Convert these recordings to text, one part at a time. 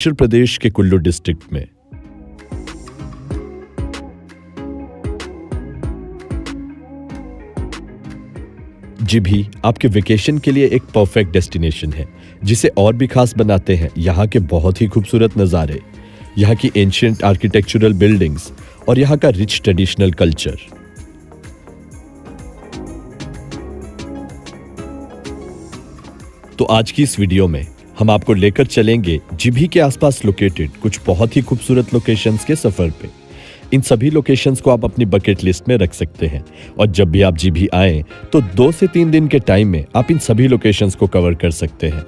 हिमाचल प्रदेश के कुल्लू डिस्ट्रिक्ट में। जी भी, आपके वेकेशन के लिए एक परफेक्ट डेस्टिनेशन है, जिसे और भी खास बनाते हैं। यहाँ के बहुत ही खूबसूरत नज़ारे, यहाँ की एंशियंट आर्किटेक्चरल बिल्डिंग्स और यहाँ का रिच ट्रेडिशनल कल्चर तो आज की इस वीडियो में हम आपको लेकर चलेंगे जिभी के आसपास लोकेटेड कुछ बहुत ही खूबसूरत लोकेशंस के सफ़र पे। इन सभी लोकेशंस को आप अपनी बकेट लिस्ट में रख सकते हैं। और जब भी आप जीभी आए तो दो से तीन दिन के टाइम में आप इन सभी लोकेशंस को कवर कर सकते हैं।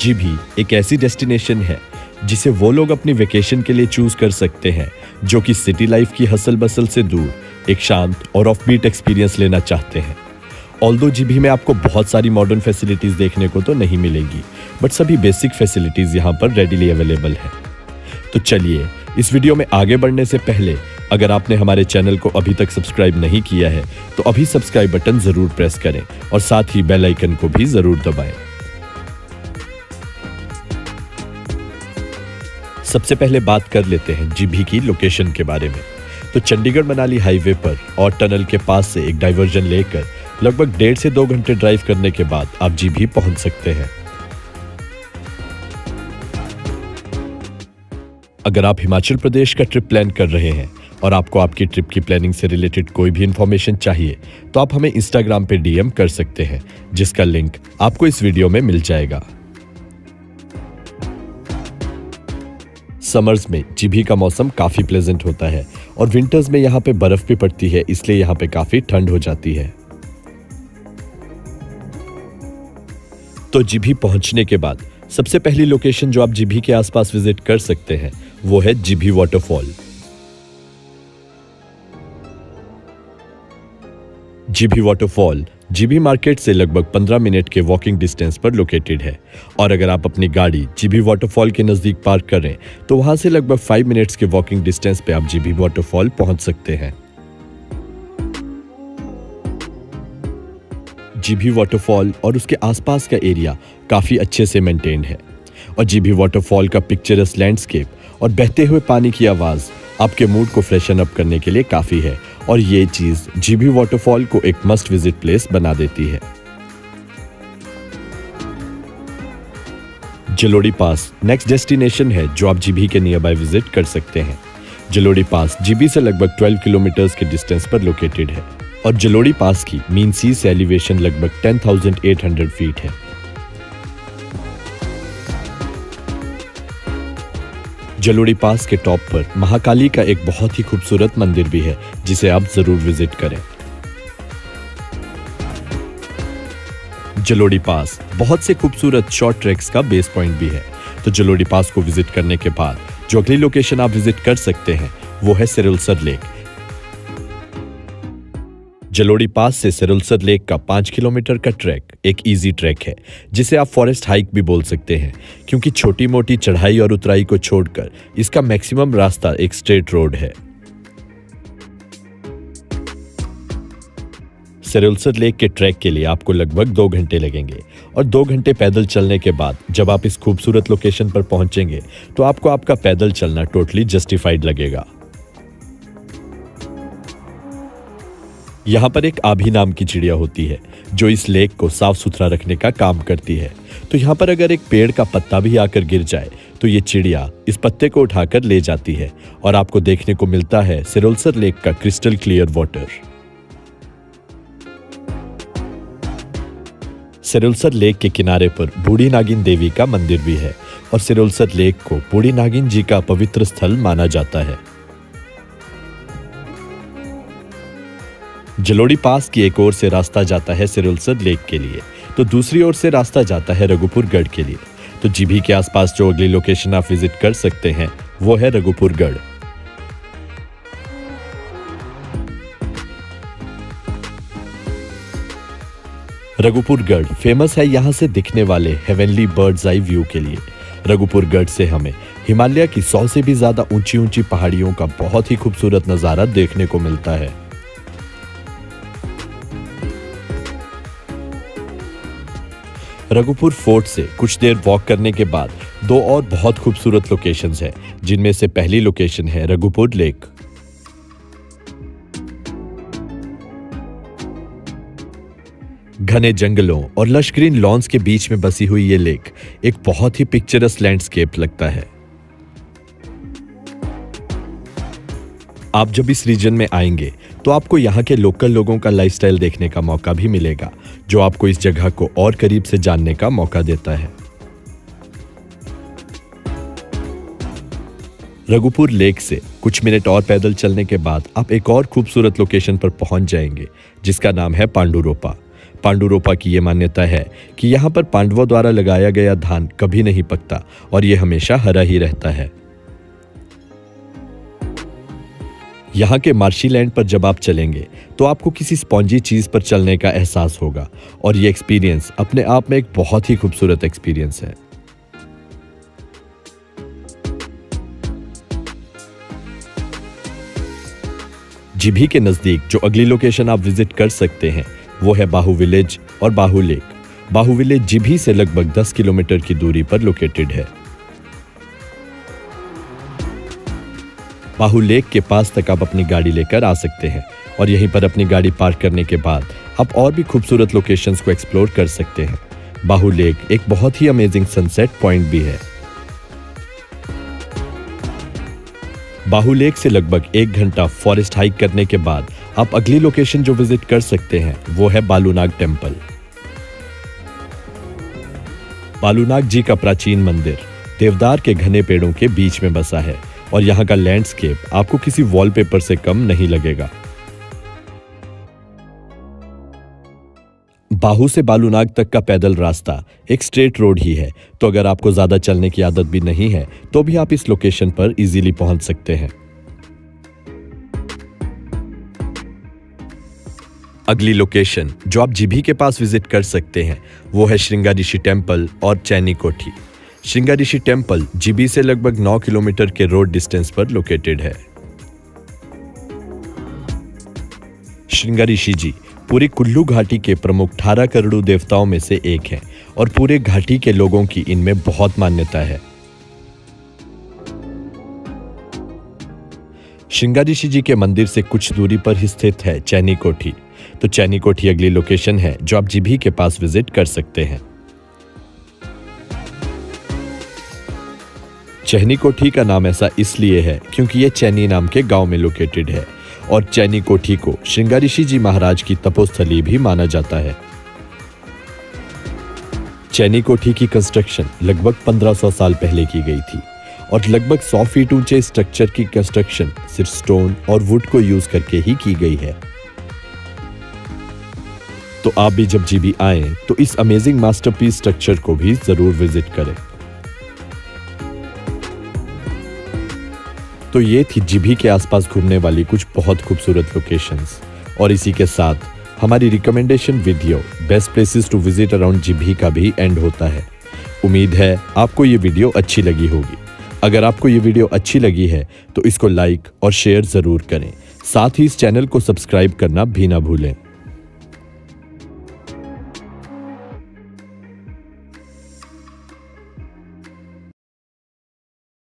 जीभी एक ऐसी डेस्टिनेशन है, जिसे वो लोग अपनी वेकेशन के लिए चूज़ कर सकते हैं, जो कि सिटी लाइफ की हसल बसल से दूर, एक शांत और ऑफ़ बीट एक्सपीरियंस लेना चाहते हैं। ऑल दो जीबी में आपको बहुत सारी मॉडर्न फैसिलिटीज़ देखने को तो नहीं मिलेगी बट सभी बेसिक फैसिलिटीज़ यहाँ पर रेडिली अवेलेबल है। तो चलिए, इस वीडियो में आगे बढ़ने से पहले, अगर आपने हमारे चैनल को अभी तक सब्सक्राइब नहीं किया है तो अभी सब्सक्राइब बटन ज़रूर प्रेस करें और साथ ही बेल आइकन को भी ज़रूर दबाएँ। सबसे पहले बात कर लेते हैं जीभी की लोकेशन के बारे में। तो चंडीगढ़ मनाली हाईवे पर और टनल के पास से एक डाइवर्जन लेकर लगभग डेढ़ से दो घंटे ड्राइव करने के बाद आप जीभी पहुँच सकते हैं। अगर आप हिमाचल प्रदेश का ट्रिप प्लान कर रहे हैं और आपको आपकी ट्रिप की प्लानिंग से रिलेटेड कोई भी इंफॉर्मेशन चाहिए तो आप हमें इंस्टाग्राम पे डीएम कर सकते हैं, जिसका लिंक आपको इस वीडियो में मिल जाएगा। समर्स में जीभी का मौसम काफ़ी प्लेजेंट होता है और विंटर्स में यहाँ पे बर्फ़ भी पड़ती है, इसलिए यहाँ पे काफ़ी ठंड हो जाती है। तो जीभी पहुँचने के बाद सबसे पहली लोकेशन जो आप जीभी के आसपास विज़िट कर सकते हैं, वो है Jibhi waterfall Jibhi waterfall Jibhi market से लगभग 15 मिनट के वॉकिंग डिस्टेंस पर लोकेटेड है. और अगर आप अपनी गाड़ी जीबी वाटरफॉल के नज़दीक पार्क करें तो वहाँ से लगभग 5 मिनट्स के वॉकिंग डिस्टेंस पे आप जीबी वाटरफॉल पहुँच सकते हैं. जीबी वाटरफॉल और उसके आसपास का एरिया काफ़ी अच्छे से मेंटेन है। और जीबी वाटरफॉल का पिक्चरस लैंडस्केप और बहते हुए पानी की आवाज़ आपके मूड को फ्रेशन अप करने के लिए काफ़ी है और ये चीज़ जीबी वाटरफॉल को एक मस्ट विज़िट प्लेस बना देती है। जलोड़ी पास नेक्स्ट डेस्टिनेशन है जो आप जीबी के नियर बाय विज़िट कर सकते हैं। जलोड़ी पास जीबी से लगभग 12 किलोमीटर्स के डिस्टेंस पर लोकेटेड है। और जलोड़ी पास की मीन सी से एलिवेशन लगभग 10,800 फीट है। जलोड़ी पास के टॉप पर महाकाली का एक बहुत ही खूबसूरत मंदिर भी है जिसे आप ज़रूर विज़िट करें। जलोड़ी पास बहुत से खूबसूरत शॉर्ट ट्रैक्स का बेस पॉइंट भी है। तो जलोड़ी पास को विज़िट करने के बाद जो अगली लोकेशन आप विज़िट कर सकते हैं वो है सिरुलसर लेक जलोड़ी पास से सिरुलसर लेक का पाँच किलोमीटर का ट्रैक एक इजी ट्रैक है, जिसे आप फॉरेस्ट हाइक भी बोल सकते हैं, क्योंकि छोटी मोटी चढ़ाई और उतराई को छोड़कर इसका मैक्सिमम रास्ता एक स्ट्रेट रोड है। सिरुलसर लेक के ट्रैक के लिए आपको लगभग दो घंटे लगेंगे, और दो घंटे पैदल चलने के बाद जब आप इस खूबसूरत लोकेशन पर पहुँचेंगे तो आपको आपका पैदल चलना टोटली जस्टिफाइड लगेगा। यहाँ पर एक आभी नाम की चिड़िया होती है, जो इस लेक को साफ़ सुथरा रखने का काम करती है। तो यहाँ पर अगर एक पेड़ का पत्ता भी आकर गिर जाए तो ये चिड़िया इस पत्ते को उठाकर ले जाती है और आपको देखने को मिलता है सिरोलसर लेक का crystal clear water. Serolsar lake के किनारे पर बूढ़ी नागिन देवी का मंदिर भी है और सिरोलसर लेक को बूढ़ी नागिन जी का पवित्र स्थल माना जाता है। जलोड़ी पास की एक ओर से रास्ता जाता है सिरुलसर लेक के लिए तो दूसरी ओर से रास्ता जाता है रघुपुर गढ़ के लिए। तो जीभी के आसपास जो अगली लोकेशन आप विज़िट कर सकते हैं, वो है रघुपुर गढ़ रघुपुर गढ़ फ़ेमस है यहाँ से दिखने वाले हेवनली बर्ड्स आई व्यू के लिए। रघुपुर गढ़ से हमें हिमालय की सौ से भी ज़्यादा ऊँची ऊँची पहाड़ियों का बहुत ही खूबसूरत नज़ारा देखने को मिलता है। रघुपुर फोर्ट से कुछ देर वॉक करने के बाद दो और बहुत खूबसूरत लोकेशंस हैं, जिनमें से पहली लोकेशन है रघुपुर लेक घने जंगलों और लश ग्रीन लॉन्स के बीच में बसी हुई ये लेक एक बहुत ही पिक्चरस लैंडस्केप लगता है। आप जब इस रीजन में आएँगे तो आपको यहाँ के लोकल लोगों का लाइफस्टाइल देखने का मौका भी मिलेगा। जो आपको इस जगह को और करीब से जानने का मौका देता है। रघुपुर लेक से कुछ मिनट और पैदल चलने के बाद आप एक और खूबसूरत लोकेशन पर पहुँच जाएँगे, जिसका नाम है पांडुरोपा। पांडुरोपा की यह मान्यता है कि यहाँ पर पांडवों द्वारा लगाया गया धान कभी नहीं पकता और यह हमेशा हरा ही रहता है। यहाँ के मार्शी लैंड पर जब आप चलेंगे तो आपको किसी स्पॉन्जी चीज़ पर चलने का एहसास होगा और ये एक्सपीरियंस अपने आप में एक बहुत ही खूबसूरत एक्सपीरियंस है। जिभी के नज़दीक जो अगली लोकेशन आप विज़िट कर सकते हैं, वो है बाहू विलेज और बाहू लेक बाहू विलेज जिभी से लगभग 10 किलोमीटर की दूरी पर लोकेटेड है। बाहू लेक के पास तक आप अपनी गाड़ी लेकर आ सकते हैं और यहीं पर अपनी गाड़ी पार्क करने के बाद आप और भी खूबसूरत लोकेशंस को एक्सप्लोर कर सकते हैं। बाहू लेक एक बहुत ही अमेजिंग सनसेट पॉइंट भी है। बाहू लेक से लगभग एक घंटा फॉरेस्ट हाइक करने के बाद आप अगली लोकेशन जो विज़िट कर सकते हैं, वो है बालूनाग टेंपल बालूनाग जी का प्राचीन मंदिर देवदार के घने पेड़ों के बीच में बसा है। और यहाँ का लैंडस्केप आपको किसी वॉलपेपर से कम नहीं लगेगा। बाहू से बालूनाग तक का पैदल रास्ता एक स्ट्रेट रोड ही है। तो अगर आपको ज़्यादा चलने की आदत भी नहीं है तो भी आप इस लोकेशन पर इजीली पहुँच सकते हैं। अगली लोकेशन जो आप जीभी के पास विज़िट कर सकते हैं, वो है श्रृंगारिशी टेंपल और चैनी कोठी। श्रृंगारिशी टेंपल, जीबी से लगभग 9 किलोमीटर के रोड डिस्टेंस पर लोकेटेड है। श्रृंगारिशी जी पूरी कुल्लू घाटी के प्रमुख अठारह करोड़ देवताओं में से एक है और पूरे घाटी के लोगों की इनमें बहुत मान्यता है। श्रृंगारिशी जी के मंदिर से कुछ दूरी पर ही स्थित है चैनी कोठी। तो चैनी कोठी अगली लोकेशन है जो आप जीभी के पास विज़िट कर सकते हैं। चैनी कोठी का नाम ऐसा इसलिए है क्योंकि यह चैनी नाम के गाँव में लोकेटेड है और चैनी कोठी को श्रृंगारिशी जी महाराज की तपोस्थली भी माना जाता है। चैनी कोठी की कंस्ट्रक्शन लगभग 1500 साल पहले की गई थी और लगभग 100 फीट ऊँचे स्ट्रक्चर की कंस्ट्रक्शन सिर्फ़ स्टोन और वुड को यूज़ करके ही की गई है। तो आप भी जब जीबी आए तो इस अमेजिंग मास्टरपीस स्ट्रक्चर को भी ज़रूर विज़िट करें। तो ये थी जिभी के आसपास घूमने वाली कुछ बहुत खूबसूरत लोकेशंस और इसी के साथ, हमारी recommendation video best places to visit around Jibhi का भी एंड होता है. उम्मीद है, आपको ये वीडियो अच्छी लगी होगी. अगर आपको ये वीडियो अच्छी लगी है तो इसको लाइक और शेयर ज़रूर करें. साथ ही इस चैनल को सब्सक्राइब करना भी ना भूलें.